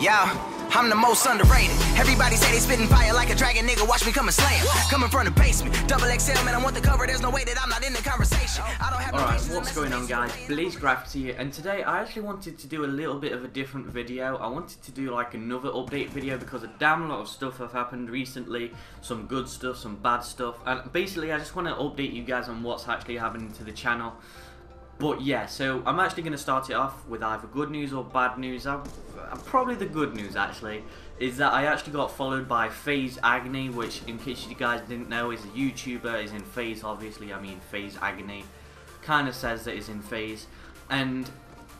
Yeah, I'm the most underrated. Everybody say they spitting fire like a dragon, nigga. Watch me come and slay 'em. Coming from the basement, double XL, man. I want the cover. There's no way that I'm not in the conversation. I don't have no Alright, what's going on guys? Blaze Graphics here, and today I actually wanted to do a little bit of a different video. I wanted to do like another update video because a damn lot of stuff have happened recently. Some good stuff, some bad stuff, and basically I just want to update you guys on what's actually happening to the channel. But yeah, so I'm actually going to start it off with either good news or bad news. i uh, probably the good news actually is that I actually got followed by FaZe Agony, which in case you guys didn't know is a YouTuber, is in FaZe obviously, I mean FaZe Agony. Kind of says that he's in FaZe. And,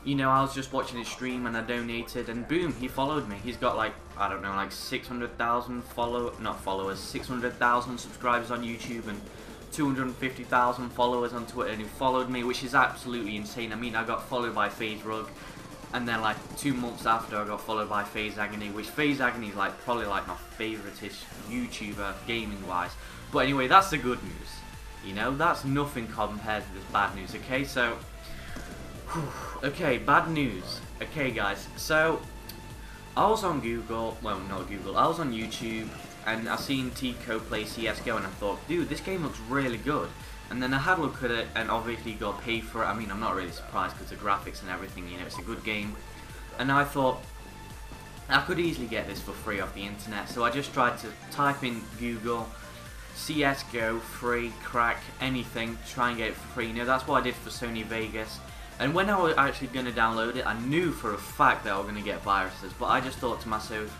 you know, I was just watching his stream and I donated and boom, he followed me. He's got like, I don't know, like 600,000 follow, not followers, 600,000 subscribers on YouTube and 250,000 followers on Twitter and he followed me, which is absolutely insane. I mean, I got followed by FaZe Rug, and then like two months after, I got followed by FaZe Agony, which FaZe Agony is like probably like my favouriteest YouTuber gaming wise. But anyway, that's the good news. You know, that's nothing compared to this bad news. Okay, so okay, bad news. Okay, guys, so I was on Google, well, not Google, I was on YouTube, and I seen Tico play CSGO, and I thought, dude, this game looks really good. And then I had a look at it, and obviously got paid for it. I mean, I'm not really surprised because the graphics and everything, you know, it's a good game. And I thought, I could easily get this for free off the internet, so I just tried to type in Google, CSGO, free, crack, anything, try and get it for free. You know, that's what I did for Sony Vegas. And when I was actually going to download it, I knew for a fact that I was going to get viruses, but I just thought to myself,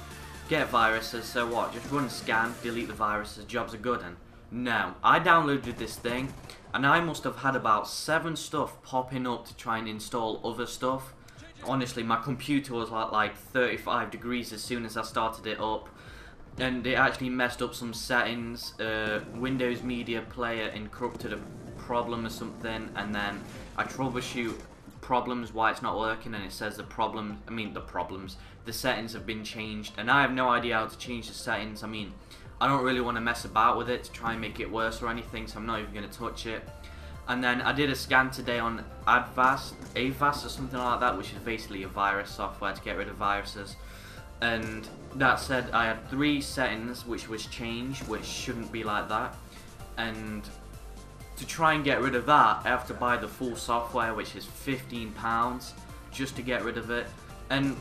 get viruses, so what, just run a scan, delete the viruses, jobs are good and no, I downloaded this thing, and I must have had about seven stuff popping up to try and install other stuff. Honestly, my computer was at like 35 degrees as soon as I started it up, and it actually messed up some settings. Uh, Windows Media Player encrypted a problem or something, and then I troubleshoot problems why it's not working, and it says the problems. I mean the problems. The settings have been changed, and I have no idea how to change the settings. I mean. I don't really want to mess about with it to try and make it worse or anything, so I'm not even going to touch it. And then I did a scan today on Advast, Avast or something like that, which is basically a virus software to get rid of viruses. And that said, I had three settings which was changed, which shouldn't be like that. And to try and get rid of that, I have to buy the full software, which is £15 just to get rid of it. And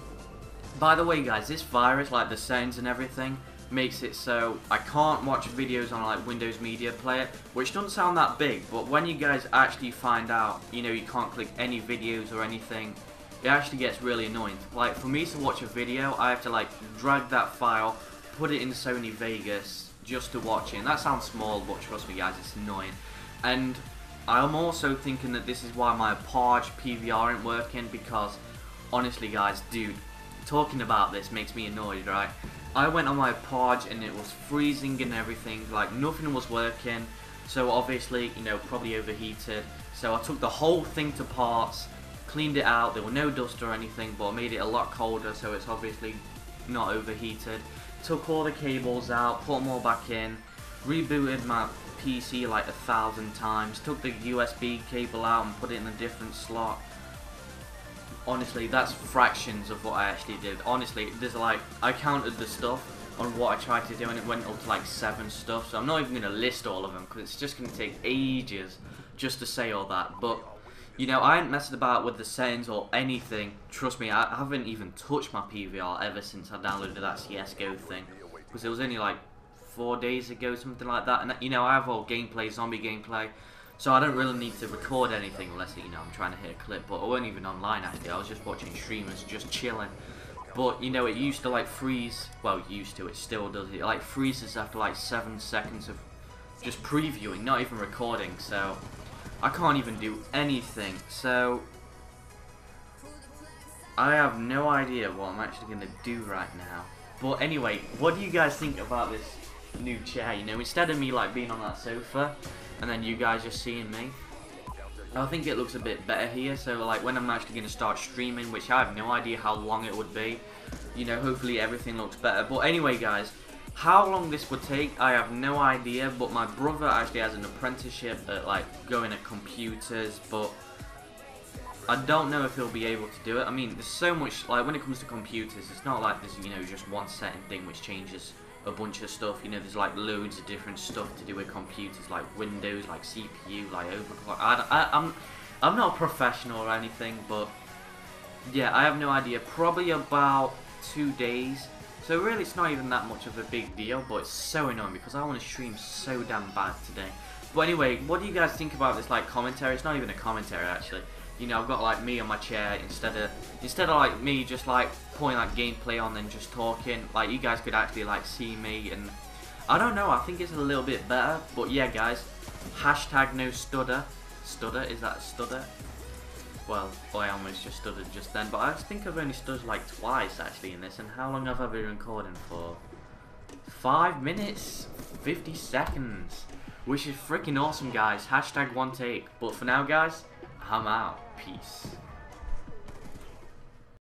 by the way, guys, this virus, like the settings and everything, makes it so I can't watch videos on like Windows Media Player, which doesn't sound that big, but when you guys actually find out, you know, you can't click any videos or anything, it actually gets really annoying. Like for me to watch a video, I have to like drag that file, put it in Sony Vegas just to watch it. And that sounds small, but trust me guys, it's annoying. And I'm also thinking that this is why my Hauppauge PVR aren't working because honestly guys, dude, talking about this makes me annoyed, right? I went on my Hauppauge and it was freezing and everything, like nothing was working. So obviously, you know, probably overheated. So I took the whole thing to parts, cleaned it out, there were no dust or anything, but I made it a lot colder so it's obviously not overheated. Took all the cables out, put them all back in, rebooted my PC like a thousand times, took the USB cable out and put it in a different slot honestly, that's fractions of what I actually did. Honestly, there's like, I counted the stuff on what I tried to do and it went up to like seven stuff. So I'm not even going to list all of them because it's just going to take ages just to say all that. But, you know, I ain't messed about with the settings or anything. Trust me, I haven't even touched my PVR ever since I downloaded that CSGO thing. Because it was only like four days ago, something like that. And, you know, I have all gameplay, zombie gameplay. So I don't really need to record anything unless, you know, I'm trying to hit a clip. But I wasn't even online actually. I was just watching streamers, just chilling. But, you know, it used to, like, freeze. Well, used to. It still does. It, like, freezes after, like, seven seconds of just previewing, not even recording. So, I can't even do anything. So, I have no idea what I'm actually going to do right now. But anyway, what do you guys think about this new chair? You know, instead of me, like, being on that sofa and then you guys just seeing me. I think it looks a bit better here, so like when I'm actually going to start streaming, which I have no idea how long it would be, you know, hopefully everything looks better. But anyway guys, how long this would take, I have no idea, but my brother actually has an apprenticeship at like going at computers, but I don't know if he'll be able to do it. I mean, there's so much, like, when it comes to computers, it's not like there's, you know, just one setting thing which changes a bunch of stuff. You know, there's, like, loads of different stuff to do with computers, like Windows, like CPU, like overclock. I, I, I'm, I'm not a professional or anything, but, yeah, I have no idea. Probably about two days. So really, it's not even that much of a big deal, but it's so annoying because I want to stream so damn bad today. But anyway, what do you guys think about this, like, commentary? It's not even a commentary, actually you know, I've got like me on my chair instead of instead of like me just like putting like gameplay on and just talking. Like you guys could actually like see me and I don't know. I think it's a little bit better. But yeah, guys, hashtag no stutter. Stutter is that stutter? Well, I almost just stuttered just then, but I think I've only stuttered like twice actually in this. And how long have I been recording for? Five minutes, 50 seconds, which is freaking awesome, guys. Hashtag one take. But for now, guys, I'm out. Peace.